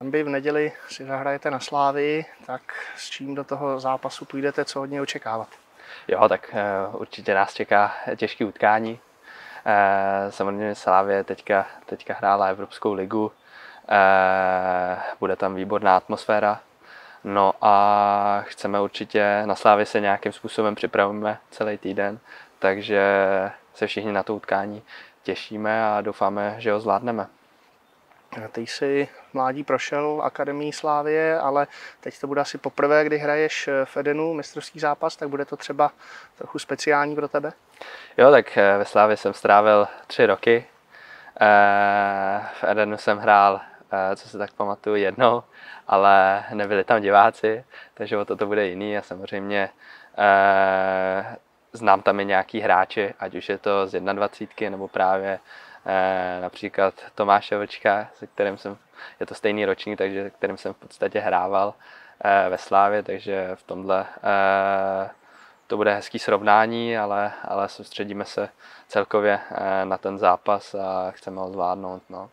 Vy v neděli si zahrajete na Slávii, tak s čím do toho zápasu půjdete, co od něj očekávat? Jo, tak uh, určitě nás čeká těžké utkání. Uh, samozřejmě Slávě teďka, teďka hrála Evropskou ligu, uh, bude tam výborná atmosféra, No a chceme určitě, na Slávě se nějakým způsobem připravíme celý týden, takže se všichni na to utkání těšíme a doufáme, že ho zvládneme. Ty jsi mládí prošel Akademii Slávie, ale teď to bude asi poprvé, kdy hraješ v Edenu mistrovský zápas, tak bude to třeba trochu speciální pro tebe? Jo, tak eh, ve Slávě jsem strávil tři roky. Eh, v Edenu jsem hrál, eh, co si tak pamatuju, jednou, ale nebyli tam diváci, takže o to to bude jiný a samozřejmě znám tam i nějaký hráči, ať už je to z 21 nebo právě Eh, například Tomáše Vlčka, se kterým jsem, je to stejný ročník, takže se kterým jsem v podstatě hrával eh, ve Slávě, takže v tomhle eh, to bude hezký srovnání, ale, ale soustředíme se celkově na ten zápas a chceme ho zvládnout. No.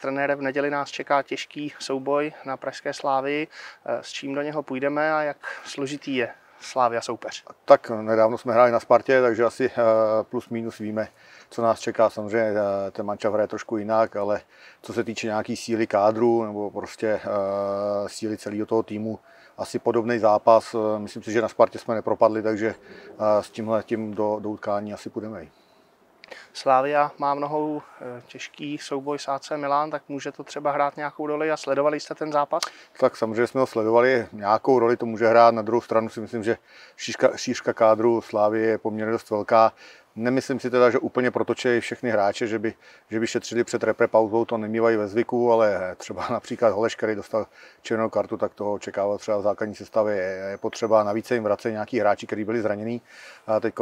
Trenére, v neděli nás čeká těžký souboj na Pražské Slávii. S čím do něho půjdeme a jak složitý je Slávia soupeř? Tak nedávno jsme hráli na Spartě, takže asi plus minus víme, co nás čeká. Samozřejmě eh, ten mančav hraje trošku jinak, ale co se týče nějaký síly kádru nebo prostě síly celého toho týmu, asi podobný zápas. Eh, myslím si, že na Spartě jsme nepropadli, takže s tímhle tím do, do utkání asi půjdeme. Slávia má mnohou těžký souboj s AC Milan, tak může to třeba hrát nějakou roli a sledovali jste ten zápas? Tak samozřejmě jsme ho sledovali, nějakou roli to může hrát, na druhou stranu si myslím, že šířka, šířka kádru Slávie je poměrně dost velká. Nemyslím si teda, že úplně protočejí všechny hráče, že by, že by šetřili před repre pauzou, to nemývají ve zvyku, ale třeba například Holeš, který dostal černou kartu, tak to očekával třeba v základní sestavě. Je potřeba navíc jim vracet nějaký hráči, kteří byli zranění. Teď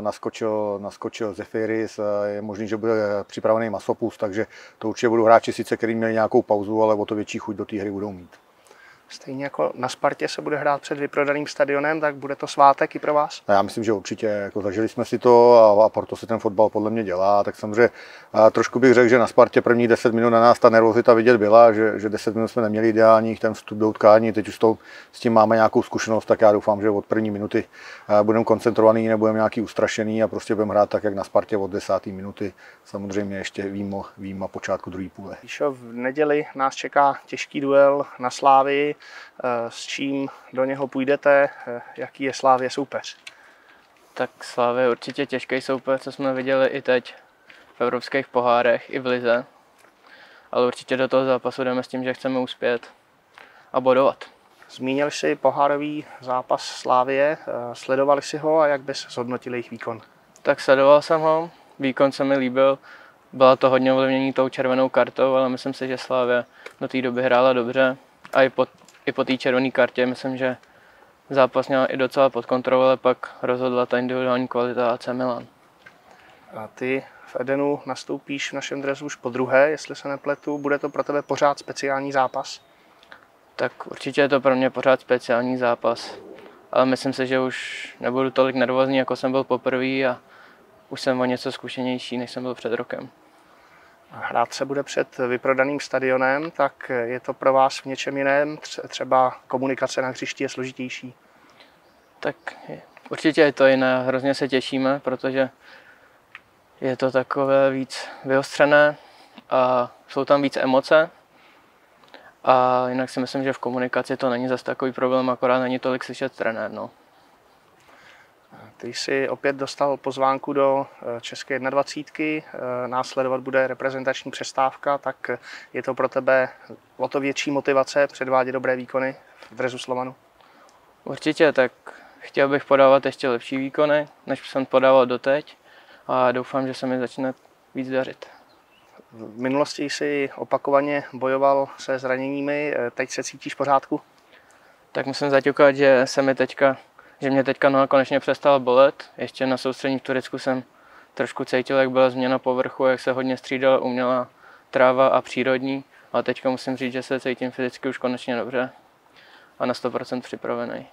naskočil, naskočil Zefiris, je možný, že bude připravený Masopus, takže to určitě budou hráči sice, kteří měli nějakou pauzu, ale o to větší chuť do té hry budou mít. Stejně jako na Spartě se bude hrát před vyprodaným stadionem, tak bude to svátek i pro vás? Já myslím, že určitě. Jako zažili jsme si to a, a proto se ten fotbal podle mě dělá. Tak samozřejmě a trošku bych řekl, že na Spartě první 10 minut na nás ta nervozita vidět byla, že, že 10 minut jsme neměli ideální ten vstup do utkání. Teď už to, s tím máme nějakou zkušenost, tak já doufám, že od první minuty budeme koncentrovaný, nebudeme nějaký ustrašený a prostě budeme hrát tak, jak na Spartě od 10. minuty. Samozřejmě ještě výjimo, výjima počátku druhé půle. Píšo, v neděli nás čeká těžký duel na Slávii. Eh, s čím do něho půjdete, eh, jaký je Slávě soupeř? Tak Slávě je určitě těžký soupeř, co jsme viděli i teď v evropských pohárech i v Lize. Ale určitě do toho zápasu jdeme s tím, že chceme uspět a bodovat. Zmínil jsi pohárový zápas Slávě, eh, sledovali si ho a jak bys zhodnotil jejich výkon? Tak sledoval jsem ho, výkon se mi líbil, byla to hodně ovlivnění tou červenou kartou, ale myslím si, že Slávě do té doby hrála dobře a i po i po té červené kartě myslím, že zápas měl i docela pod kontrolou, ale pak rozhodla ta individuální kvalita AC Milan. A ty v Edenu nastoupíš v našem dresu už po druhé, jestli se nepletu. Bude to pro tebe pořád speciální zápas? Tak určitě je to pro mě pořád speciální zápas. Ale myslím si, že už nebudu tolik nervózní, jako jsem byl poprvé a už jsem o něco zkušenější, než jsem byl před rokem hrát se bude před vyprodaným stadionem, tak je to pro vás v něčem jiném, třeba komunikace na hřišti je složitější? Tak určitě je to jiné, hrozně se těšíme, protože je to takové víc vyostřené a jsou tam víc emoce. A jinak si myslím, že v komunikaci to není zase takový problém, akorát není tolik slyšet trenér. No. Ty jsi opět dostal pozvánku do eh, České 21. Eh, následovat bude reprezentační přestávka, tak je to pro tebe o to větší motivace předvádět dobré výkony v drezu Slovanu? Určitě, tak chtěl bych podávat ještě lepší výkony, než jsem podával doteď a doufám, že se mi začne víc dařit. V minulosti jsi opakovaně bojoval se zraněními, eh, teď se cítíš v pořádku? Tak musím zaťukat, že se mi teďka že mě teďka noha konečně přestala bolet. Ještě na soustřední v Turecku jsem trošku cítil, jak byla změna povrchu, jak se hodně střídala umělá tráva a přírodní. Ale teďka musím říct, že se cítím fyzicky už konečně dobře a na 100% připravený.